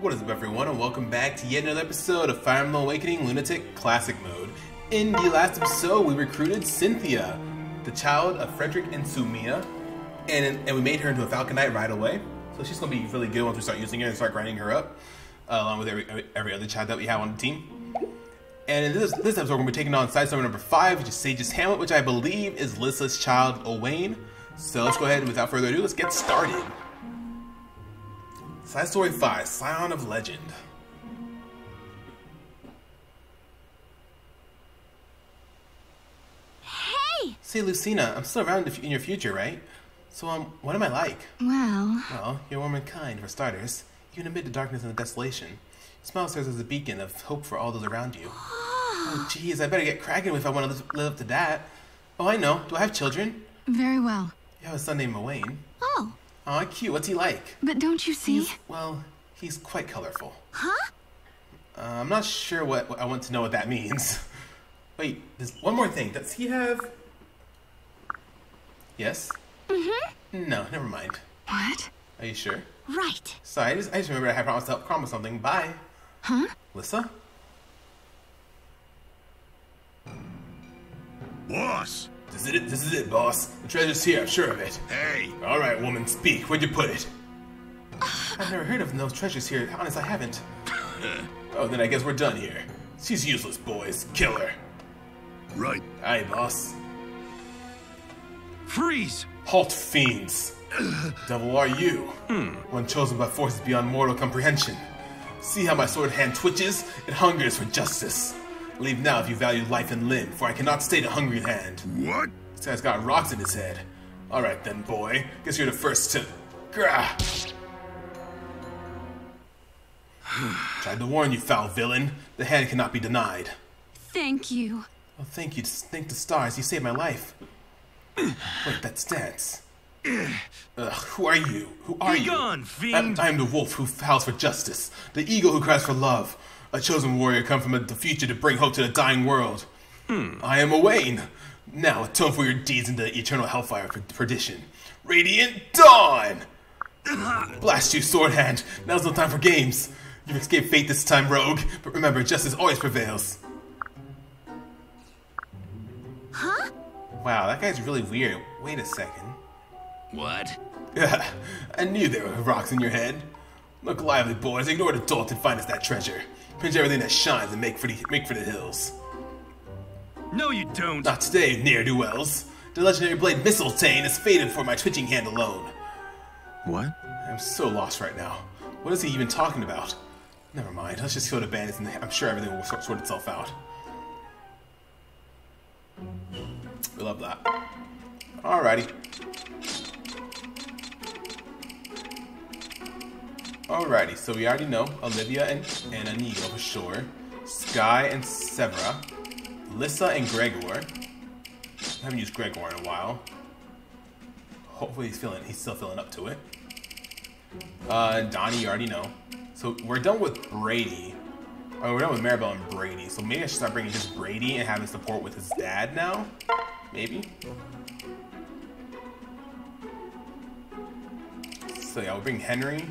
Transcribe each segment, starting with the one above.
What is up everyone and welcome back to yet another episode of Fire Emblem Awakening Lunatic Classic Mode. In the last episode we recruited Cynthia, the child of Frederick and Sumia, and, and we made her into a Falcon Knight right away. So she's going to be really good once we start using her and start grinding her up, uh, along with every, every other child that we have on the team. And in this, this episode we're going to be taking on side summon number 5, which is Sage's Hamlet, which I believe is Lissa's child Owain. So let's go ahead and without further ado, let's get started. Side Story 5, Scion of Legend. Hey! Say, Lucina, I'm still around in your future, right? So, um, what am I like? Well, Well, you're warm and kind, for starters. Even amid the darkness and the desolation. Your smile serves as a beacon of hope for all those around you. oh, jeez, I better get cracking if I want to live up to that. Oh, I know. Do I have children? very well. You have a son named Owain. Oh, Aw, cute. What's he like? but don't you see? He's, well, he's quite colorful. Huh? Uh, I'm not sure what, what I want to know what that means. Wait, there's one more thing. Does he have? Yes. Mm-hmm. No, never mind. What? Are you sure? Right. Sorry, I just, I just remembered I had promised to help promise something. Bye, Huh? Lissa. Boss! This is it. This is it, boss. The treasure's here. I'm sure of it. Hey! All right, woman, speak. Where'd you put it? I've never heard of those treasures here. Honest, I haven't. oh, then I guess we're done here. She's useless, boys. Kill her. Right. Aye, boss. Freeze! Halt, fiends! Devil are you? Hmm. One chosen by forces beyond mortal comprehension. See how my sword hand twitches? It hungers for justice. Leave now if you value life and limb, for I cannot stay the hungry hand. What? This guy's got rocks in his head. Alright then, boy. Guess you're the first to. Grah! Tried to warn you, foul villain. The hand cannot be denied. Thank you. Oh, thank you. Thank the stars. You saved my life. Wait, that's stance. Ugh, who are you? Who are Be you? gone, fiend! I, I am the wolf who howls for justice, the eagle who cries for love, a chosen warrior come from the future to bring hope to the dying world. I am Owain. Now atone for your deeds in the eternal hellfire of perdition. Radiant Dawn! Blast you, sword hand. Now's no time for games. You've escaped fate this time, rogue, but remember, justice always prevails. Huh? Wow, that guy's really weird. Wait a second. What? I knew there were rocks in your head. Look lively, boys. Ignore the dolt and find us that treasure. Pinch everything that shines and make for the make for the hills. No, you don't! Not today, ne'er do wells. The legendary blade Missiletainn is fated for my twitching hand alone. What? I'm so lost right now. What is he even talking about? Never mind. Let's just kill the bandits, and I'm sure everything will sort, sort itself out. We love that. Alrighty. Alrighty, so we already know Olivia and, and Inigo for sure. Sky and Severa. Lissa and Gregor. I haven't used Gregor in a while. Hopefully he's feeling he's still feeling up to it. Uh Donnie, you already know. So we're done with Brady. Oh, we're done with Maribelle and Brady. So maybe I should start bringing just Brady and having support with his dad now? Maybe? So yeah, we'll bring Henry.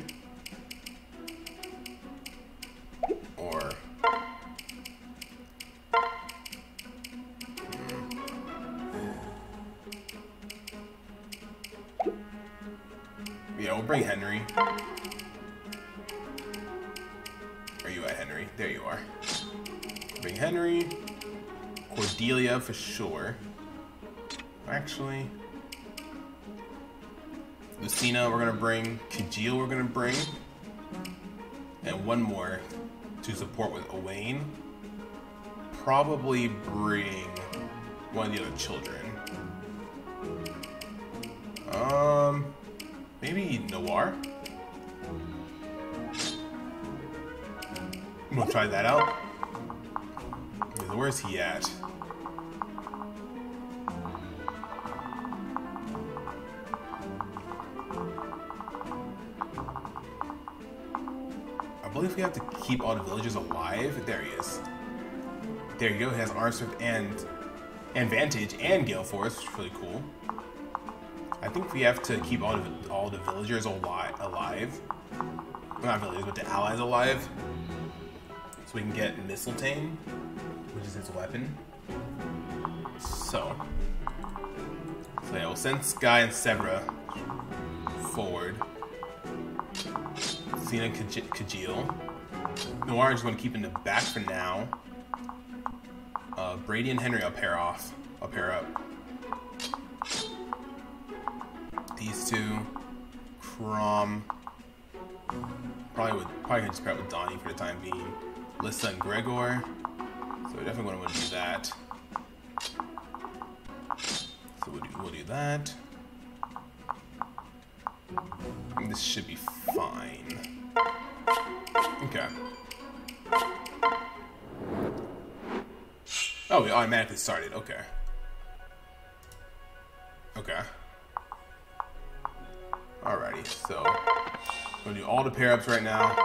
Where you at, Henry? There you are. Bring Henry. Cordelia for sure. Actually. Lucina we're gonna bring. Kjelle we're gonna bring. And one more to support with Owain. Probably bring one of the other children. Um, maybe Noire. We'll try that out. Where's he at? I believe we have to keep all the villagers alive. There he is. There you go. He has arm and and vantage and gale force, which is really cool. I think we have to keep all the all the villagers. Alive. not villagers, but the allies alive. So we can get Missiletainn, which is his weapon. So. So yeah, we'll send Sky and Severa forward. Xena Kaj- Kjelle. Noire is going to keep in the back for now. Uh, Brady and Henry, I'll pair off. I'll pair up. These two. Chrom. Probably would probably gonna just pair up with Donnie for the time being. Lissa and Gregor. So we're definitely want to do that. So we'll do, we'll do that. And this should be fine. Okay. Oh, we automatically started. Okay. Okay. Alrighty, so I'm gonna do all the pair ups right now.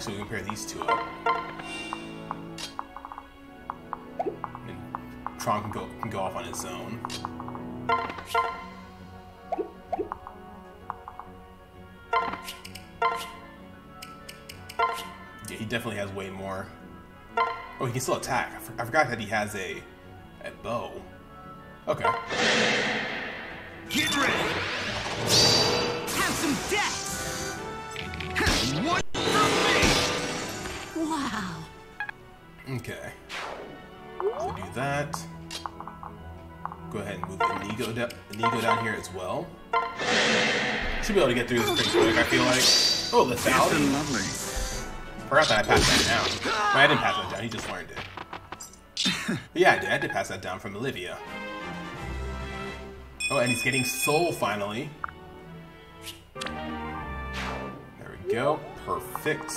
Actually, we can pair these two up. And Tron can go can go off on his own. Yeah, he definitely has way more. Oh, he can still attack. I, for- I forgot that he has a a bow. Okay. Get ready! Have some death! Wow. Okay. So do that. Go ahead and move Inigo, da- Inigo down here as well. Should be able to get through this pretty quick, I feel like. Oh, lethality. lovely. Forgot that I passed that down. Well, I didn't pass that down, he just learned it. But yeah, I did. I did pass that down from Olivia. Oh, and he's getting Sol finally. There we go. Perfect.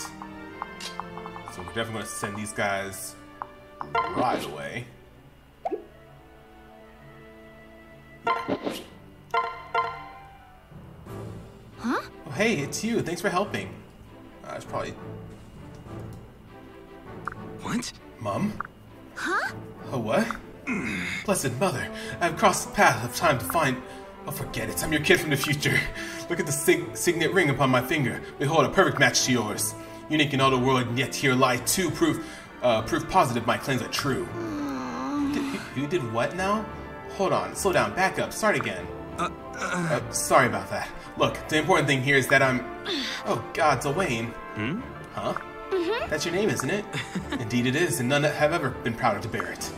So we're definitely going to send these guys right away. Huh? Oh, hey, it's you. Thanks for helping. Uh, it's probably What? Mom? Huh? Oh, what? Blessed Mother, I have crossed the path of time to find. Oh, forget it. I'm your kid from the future. Look at the sig- signet ring upon my finger. Behold, a perfect match to yours. Unique in all the world, and yet here lie two proof, uh, proof positive my claims are true. Did, you, did what now? Hold on, slow down, back up, start again. Uh, sorry about that. Look, the important thing here is that I'm. Oh God, Owain. Hmm? Huh? That's your name, isn't it? Indeed it is, and none have ever been prouder to bear it.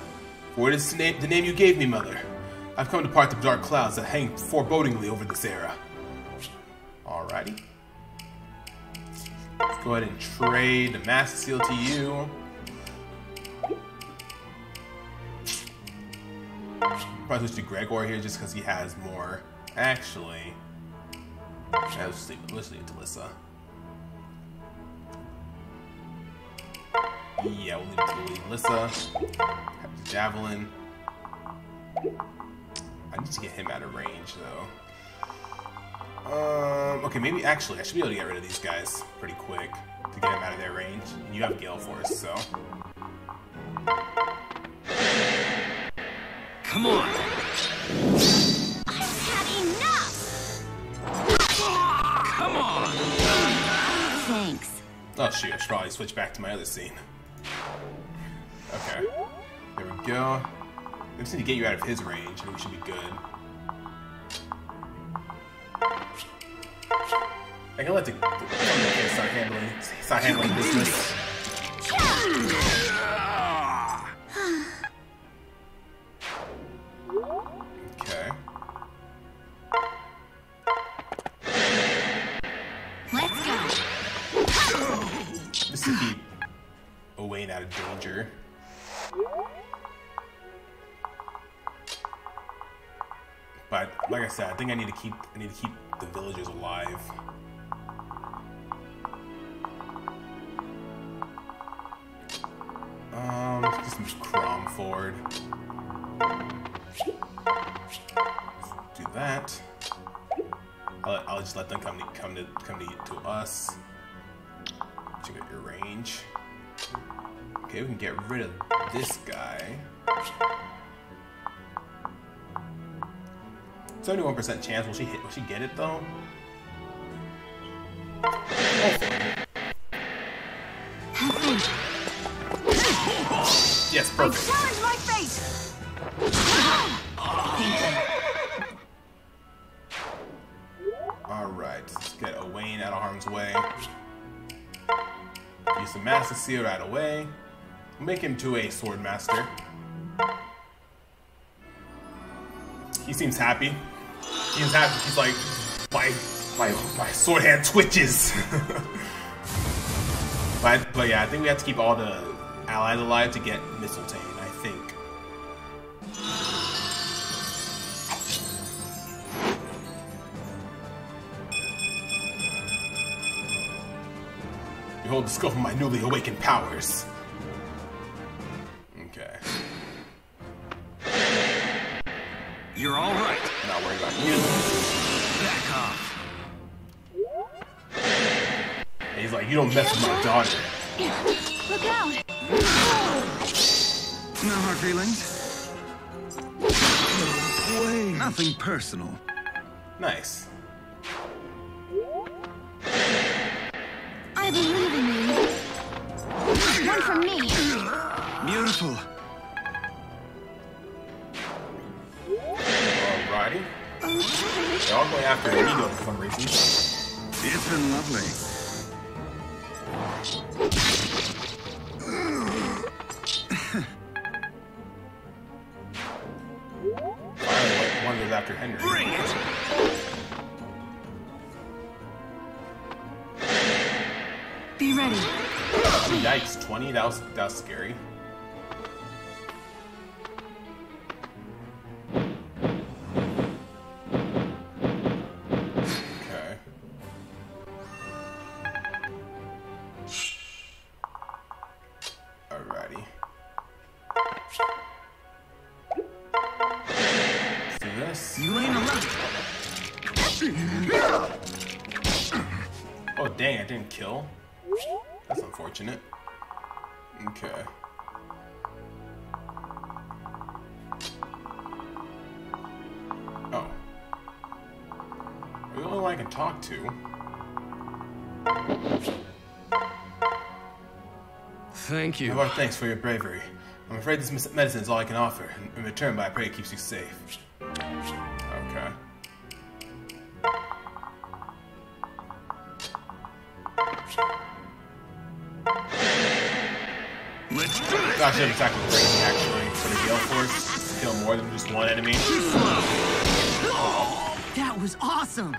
For it is the name, the name you gave me, Mother. I've come to part the dark clouds that hang forebodingly over this era. Alrighty. Let's go ahead and trade the Master Seal to you. Probably switch to Gregor here just because he has more. Actually, yeah, let's leave, it to Lissa. Yeah, we'll leave it to Lissa. Javelin. I need to get him out of range though. Um, okay, maybe actually I should be able to get rid of these guys pretty quick to get them out of their range. You have Gale Force, so. Come on! I've had enough! Come on! Thanks. Oh shoot, I should probably switch back to my other scene. Okay. There we go. I just need to get you out of his range and we should be good. I can let the, the, kid start handling start handling business. Okay. Let's go. Just to keep Owain out of danger. But like I said, I think I need to keep I need to keep the villagers alive. Come to come to to, to us. Check out your range. Okay, we can get rid of this guy. 71% chance. Will she hit? Will she get it though? Yes, perfect. Harm's way. Use some Master Seal right away. Make him to a sword master. He seems happy. He seems happy. He's like, my my my sword hand twitches. but but yeah, I think we have to keep all the allies alive to get Missiletainn. Behold the scope of my newly awakened powers. Okay. You're all right. Not worried about you. Back off. And he's like, you don't mess with my daughter. Look out! No hard feelings. Nothing personal. Nice. One from me. Beautiful. Alrighty. They're all going after Inigo for some reason. It's been lovely. To? Thank you. Well, thanks for your bravery. I'm afraid this medicine is all I can offer. In- In return, but I pray it keeps you safe. Okay. Let's do it. I should have attacked with Brady, actually, for the Gale Force. Kill more than just one enemy. That was awesome!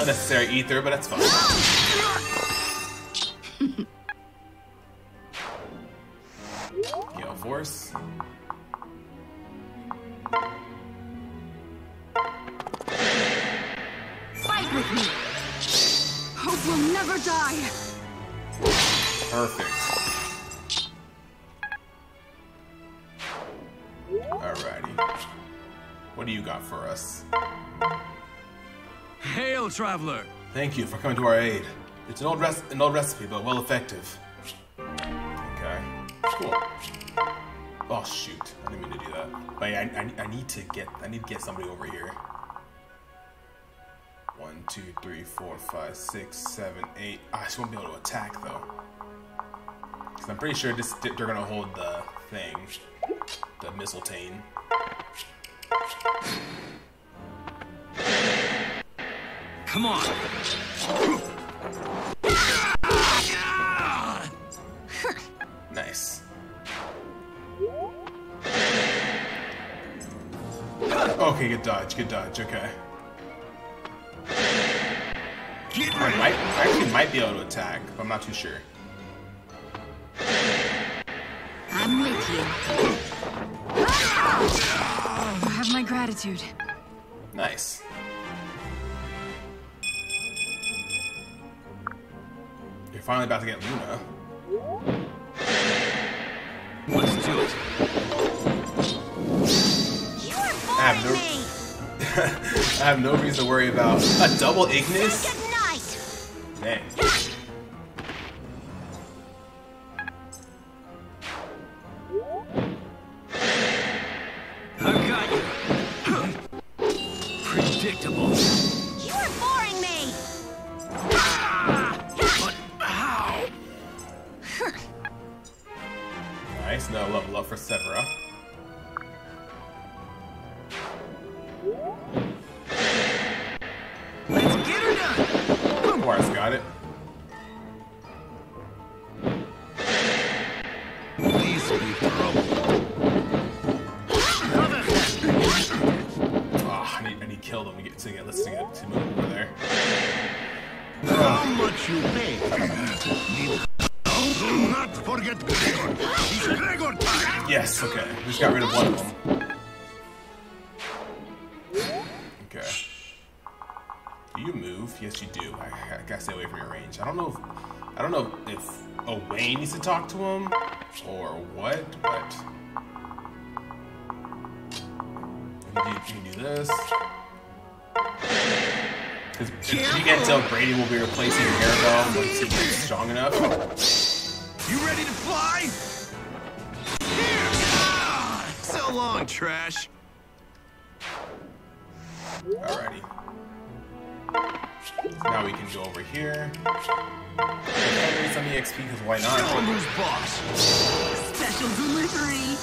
Unnecessary ether, but that's fine. traveler. Thank you for coming to our aid. It's an old, an old recipe, but well effective. Okay. Cool. Oh shoot! I didn't mean to do that. But I, I, I need to get I need to get somebody over here. One two, three, four, five, six, seven, eight. Ah, I just won't be able to attack though. Cause I'm pretty sure this they're gonna hold the thing, the Missiletainn. Come on. Nice. Okay, good dodge, good dodge. Okay. Get I ready. might, I actually might be able to attack, but I'm not too sure. I'm with you. You have my gratitude. Nice. Finally about to get Luna. Let's do it. You are I have no- I have no reason to worry about a double Ignis. Good night. Dang. I stay away from your range. I don't know. If, I don't know if Owain needs to talk to him or what, but you can do, you can do this. Because you can't tell Brady will be replacing Aragorn once he gets strong enough. You ready to fly? Ah, So long, trash. Alrighty. Now we can go over here. Get some EXP because why not? Who's boss? Special delivery.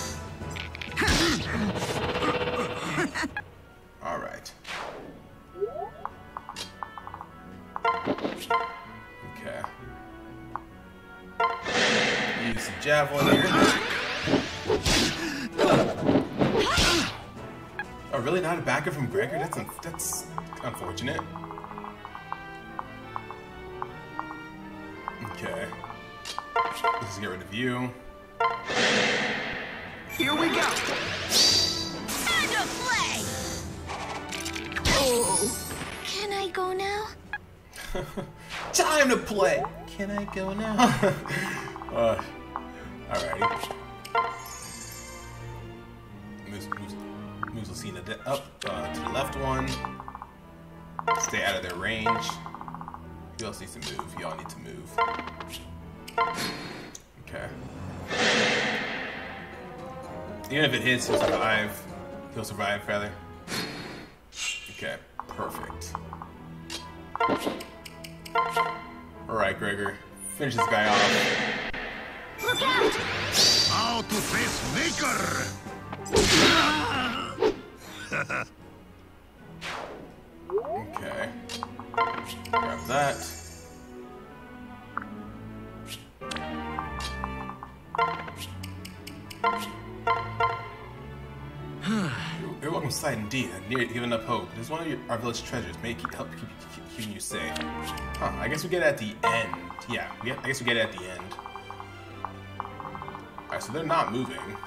Alright. Okay. Use the javelin here. Oh, really? Not a backer from Gregor? That's un- that's unfortunate. Okay. Let's get rid of you. Here we go. Time to play. Can I go now? Time to play. Can I go now? uh, alrighty. Moves, moves, moves Lucina up uh, to the left one. Stay out of their range. Who else needs to move? Y'all need to move. Okay. Even if it hits, he'll survive. He'll survive, rather. Okay, perfect. Alright, Gregor. Finish this guy off. Look out! How to face Maker. Grab that. You're welcome sight indeed. I near given up hope. It is one of your, our village treasures. May it keep, help keep, keep, you safe. Huh, I guess we get it at the end. Yeah, we I guess we get it at the end. Alright, so they're not moving.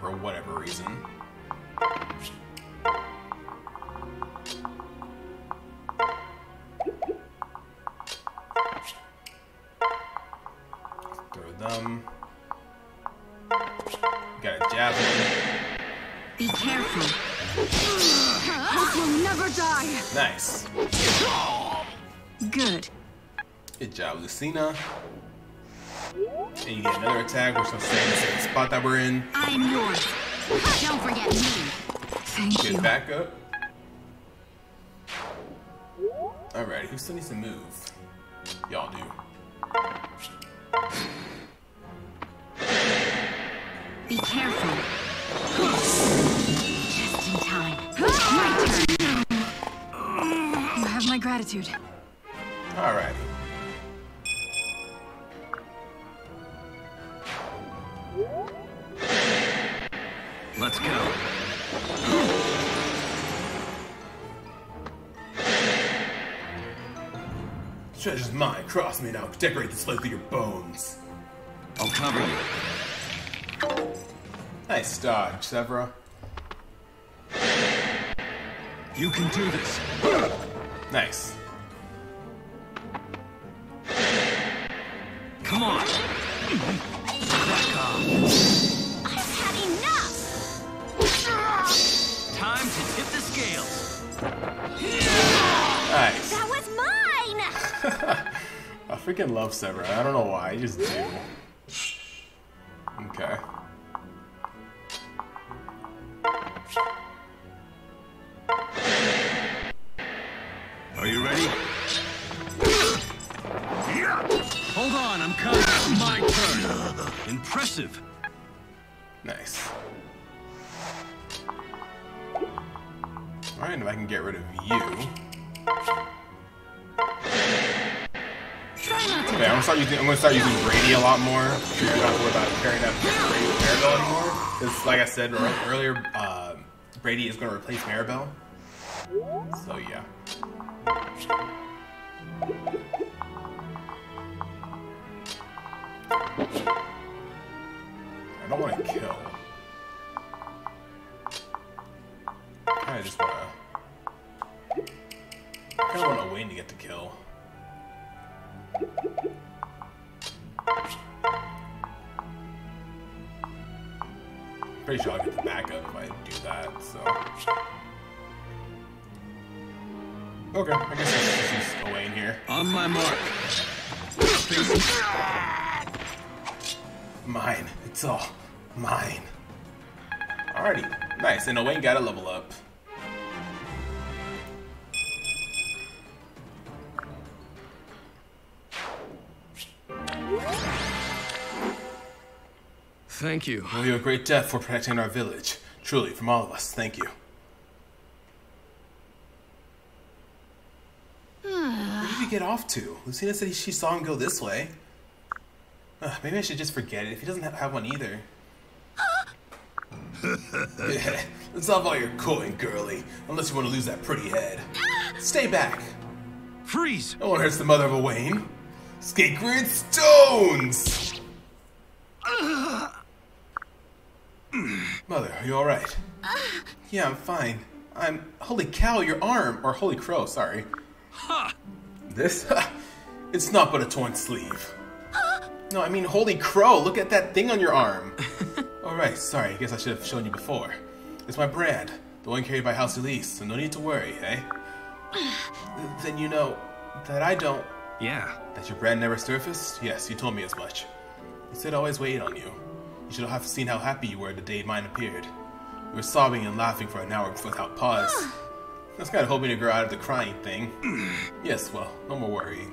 For whatever reason. Lucina. And you get another attack, which will stay in the spot that we're in. I'm yours. Don't forget me. Thank Good you. backup. Alright, who still needs to move? Y'all do. Be careful. Just in time. My turn. You have my gratitude. Alrighty. Treasure's mine. Cross me now. Decorate this place with your bones. I'll cover you. Nice dodge, Severa. You can do this. Nice. Freaking love Severa. I don't know why. I just do. Okay. Are you ready? Hold on, I'm coming. My turn. Impressive. Nice. Alright, if I can get rid of you. Start using I'm gonna start using Brady a lot more. You're not have to worry about carrying that Brady with Maribelle anymore. Because like I said earlier, uh, Brady is gonna replace Maribel. So yeah. I don't want to kill. I just wanna. I kind of want Owain to get the kill. Pretty sure I'll get the backup if I do that, so. Okay, I guess it's just use Owain here. On my mark. Mine. It's all mine. Alrighty. Nice, and Owain got a level up. Thank you. Well, you're a great death for protecting our village. Truly, from all of us, thank you. Hmm. Where did he get off to? Lucina said he, she saw him go this way. Ugh, maybe I should just forget it if he doesn't have, have one either. yeah, let's have all your coin, girly. Unless you want to lose that pretty head. Stay back. Freeze! No one hurts the mother of Owain. Sacred stones! Mother, are you alright? Yeah, I'm fine. I'm. Holy cow, your arm! Or holy crow, sorry. Ha! This? it's not but a torn sleeve. No, I mean, holy crow, look at that thing on your arm. Alright, sorry, I guess I should have shown you before. It's my brand, the one carried by House Ylisse, so no need to worry, eh? then you know that I don't. Yeah. That your brand never surfaced? Yes, you told me as much. You said I always waited on you. You should have seen how happy you were the day mine appeared. You were sobbing and laughing for an hour without pause. I was kind of hoping to grow out of the crying thing. yes, well, no more worrying.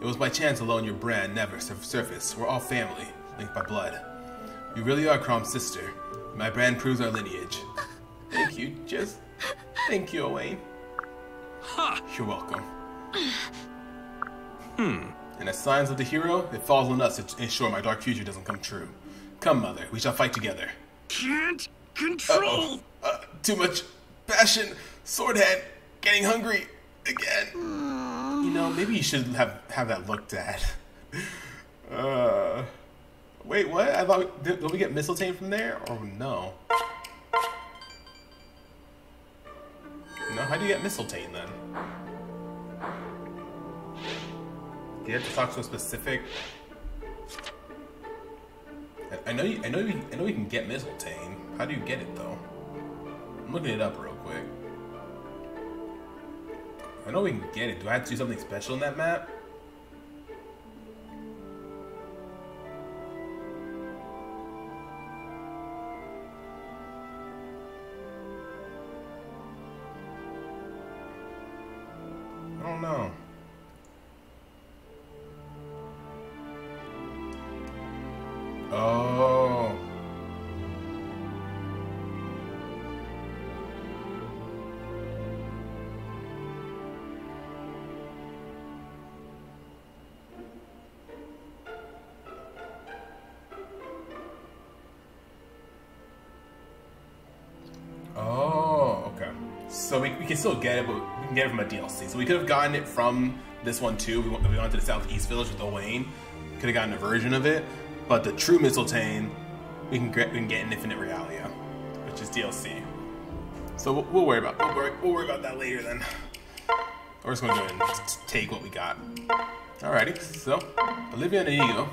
It was by chance alone your brand never sur- surfaced. We're all family, linked by blood. You really are Chrom's sister. My brand proves our lineage. Thank you, just thank you, Owain. Ha! You're welcome. Hmm. And as scions of the hero, it falls on us to ensure my dark future doesn't come true. Come, mother, we shall fight together. Can't control. Uh, too much passion, swordhead, getting hungry again. You know, maybe you should have have that looked at. Uh, wait, what? I thought did, did we get Missiletainn from there? Oh no? No, how do you get Missiletainn then? Do you have to talk to a specific? I- know you. I know you. I know you can get Missiletainn. How do you get it though? I'm looking it up real quick. I know we can get it. Do I have to do something special in that map? So we, we can still get it, but we can get it from a DLC. So we could have gotten it from this one too. We went, we went to the Southeast Village with Owain. Could have gotten a version of it, but the true Missiletainn we can get we can get in Infinite Regalia, which is DLC. So we'll, we'll worry about we'll worry, we'll worry about that later then. We're just gonna go and take what we got. Alrighty, so Olivia and Inigo.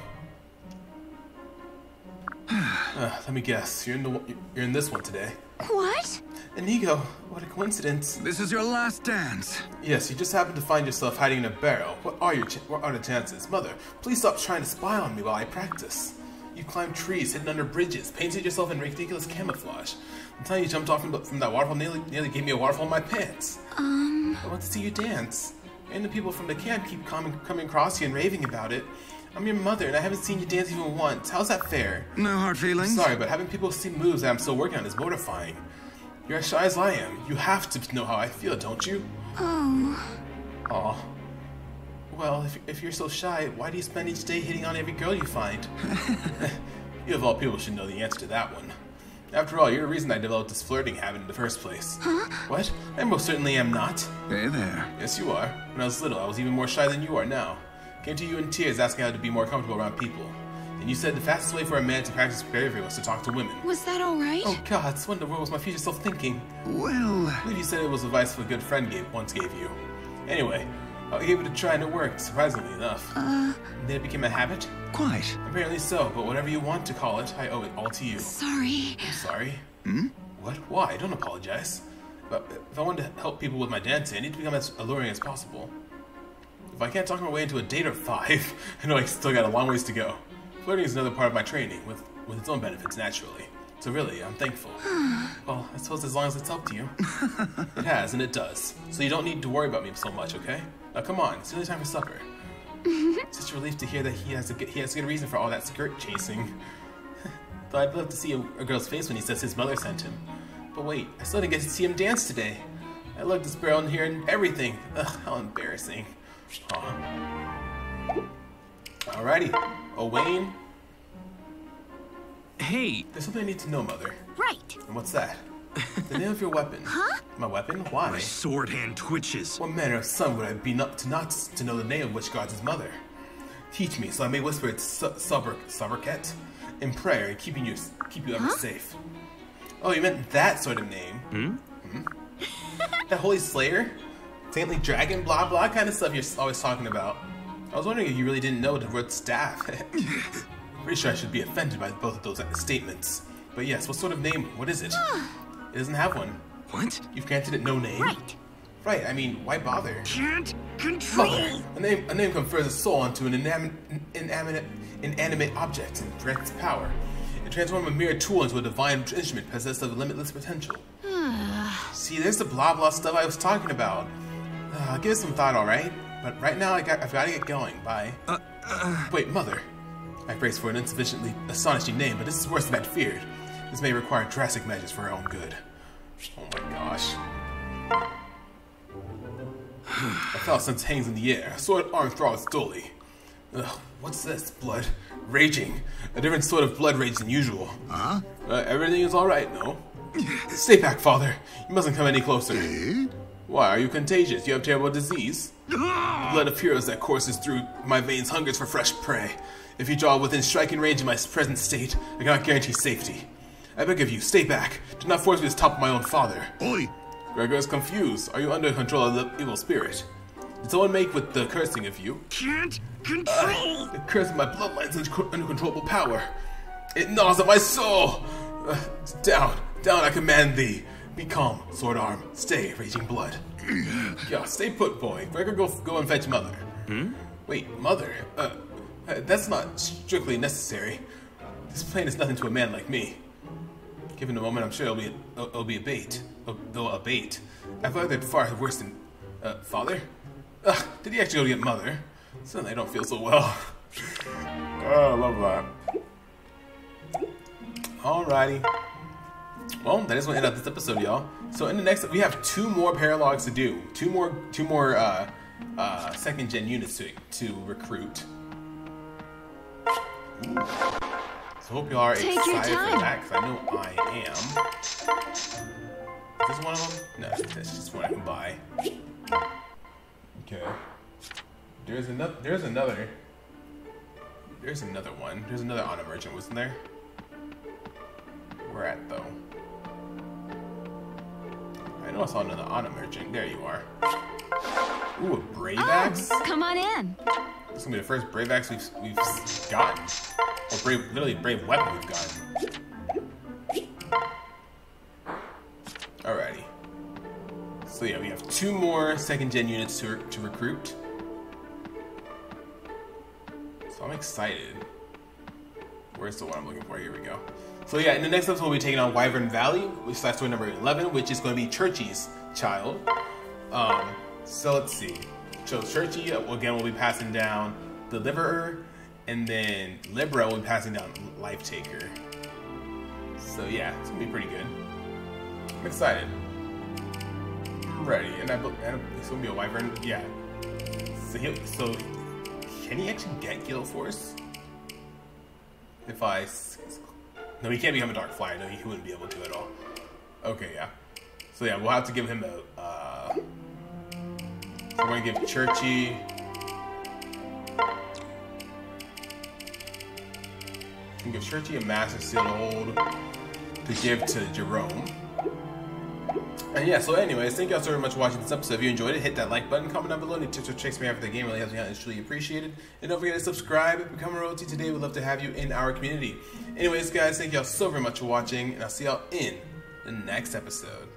Uh, let me guess, you're in the you're in this one today. What? Inigo, what a coincidence. This is your last dance. Yes, you just happened to find yourself hiding in a barrel. What are your ch- what are the chances? Mother, please stop trying to spy on me while I practice. You climbed trees, hidden under bridges, painted yourself in ridiculous camouflage. Until you jumped off from, from that waterfall, nearly, nearly gave me a waterfall in my pants. Um. I want to see you dance. And the people from the camp keep coming, coming across you and raving about it. I'm your mother, and I haven't seen you dance even once. How's that fair? No hard feelings? Sorry, but having people see moves that I'm still working on is mortifying. You're as shy as I am. You have to know how I feel, don't you? Oh. Aw. Well, if, if you're so shy, why do you spend each day hitting on every girl you find? you of all people should know the answer to that one. After all, you're the reason I developed this flirting habit in the first place. Huh? What? I most certainly am not. Hey there. Yes, you are. When I was little, I was even more shy than you are now. Came to you in tears asking how to be more comfortable around people. And you said the fastest way for a man to practice bravery was to talk to women. Was that alright? Oh gods, what in the world was my future self thinking? Well, I believe you said it was advice a good friend gave, once gave you. Anyway, I gave it a try and it worked, surprisingly enough. Uh... Then it became a habit? quite. Apparently so, but whatever you want to call it, I owe it all to you. Sorry. I'm sorry. Hmm? What? Why? Don't apologize. But if I want to help people with my dancing, I need to become as alluring as possible. If I can't talk my way into a date or five, I know I still got a long ways to go. Flirting is another part of my training, with, with its own benefits, naturally. So really, I'm thankful. well, I suppose as long as it's helped you. it has, and it does. So you don't need to worry about me so much, okay? Now come on, it's nearly time for supper. it's such a relief to hear that he has a good, he has a good reason for all that skirt chasing. Though I'd love to see a, a girl's face when he says his mother sent him. But wait, I still didn't get to see him dance today. I this barrel in here and everything. Ugh, how embarrassing. Aw. Alrighty. Owain, Hey, there's something I need to know, Mother. Right. And what's that? The name of your weapon. Huh? My weapon? Why? My sword hand twitches. What manner of son would I be not to not to know the name of which guards his mother? Teach me, so I may whisper its su- suber- subriquet in prayer and keeping you keep you ever safe. Oh, you meant that sort of name? Hmm. that holy slayer, saintly dragon, blah blah kind of stuff you're always talking about. I was wondering if you really didn't know the word staff. Pretty sure I should be offended by both of those statements. But yes, what sort of name? What is it? It doesn't have one. What? You've granted it no name. Right. Right. I mean, why bother? Can't control. Mother, a name, a name confers a soul onto an inanimate, inanimate, inanimate object and grants power. It transforms a mere tool into a divine instrument possessed of limitless potential. See, there's the blah blah stuff I was talking about. Uh, give it some thought, all right? But right now, I got, I've got to get going. Bye. Uh, uh. Wait, mother. I braced for an insufficiently astonishing name, but this is worse than I'd feared. This may require drastic measures for our own good. Oh my gosh. A foul sense hangs in the air. A sword arm throbs dully. Ugh, what's this? Blood. Raging. A different sort of blood rage than usual. Huh? Uh, everything is alright, no? Stay back, father. You mustn't come any closer. Why, are you contagious? You have terrible disease? Blood of heroes that courses through my veins hungers for fresh prey. If you draw within striking range of my present state, I cannot guarantee safety. I beg of you, stay back. Do not force me to stop my own father. Oi! Gregor is confused. Are you under control of the evil spirit? Did someone make with the cursing of you? Can't control. The curse of my bloodline's unco- uncontrollable power. It gnaws at my soul. Uh, down, down, I command thee. Be calm, sword arm. Stay, raging blood. yeah, stay put, boy. Gregor, go go and fetch mother. Hmm? Wait, mother? Uh, uh, that's not strictly necessary. This plane is nothing to a man like me. Given a moment, I'm sure it'll be it'll, it'll be a bait. Uh, though a bait. I've weathered far worse than uh, father. Ugh, did he actually go to get mother? Suddenly, I don't feel so well. oh, I love that. Alrighty. Well, that is going to end up this episode, y'all. So in the next, we have two more paralogues to do. Two more, two more uh, uh, second gen units to to recruit. Ooh. So hope you all are Take excited for that, because I know I am. Is this one of them? No, that's just one I can buy. Okay. There's another. There's another. There's another one. There's another honor merchant, wasn't there? Where at though? I know I saw another auto merchant. There you are. Ooh, a brave axe. Oh, come on in. This is gonna be the first brave axe we've we've gotten, or brave, literally brave weapon we've gotten. Alrighty. So yeah, we have two more second gen units to to recruit. So I'm excited. Where's the one I'm looking for? Here we go. So yeah, in the next episode we'll be taking on Wyvern Valley, which is story number 11, which is going to be Cherche's child. Um, so let's see. So Cherche, again, will be passing down Deliverer, and then Libra will be passing down Lifetaker. So yeah, it's gonna be pretty good. I'm excited. I'm ready, and I, and it's gonna be a Wyvern. Yeah. So he, so can he actually get Galeforce? If I no, he can't become a Dark Flier. No, he wouldn't be able to at all. Okay, yeah. So yeah, we'll have to give him a. Uh, so we're gonna give Cherche. We can give Cherche a Master Seal Hold to give to Gerome. And yeah, so anyways, thank y'all so very much for watching this episode. If you enjoyed it, hit that like button, comment down below, and tips or tricks me after the game really helps me out and it's truly appreciated. And don't forget to subscribe, become a royalty today. We'd love to have you in our community. Anyways, guys, thank y'all so very much for watching, and I'll see y'all in the next episode.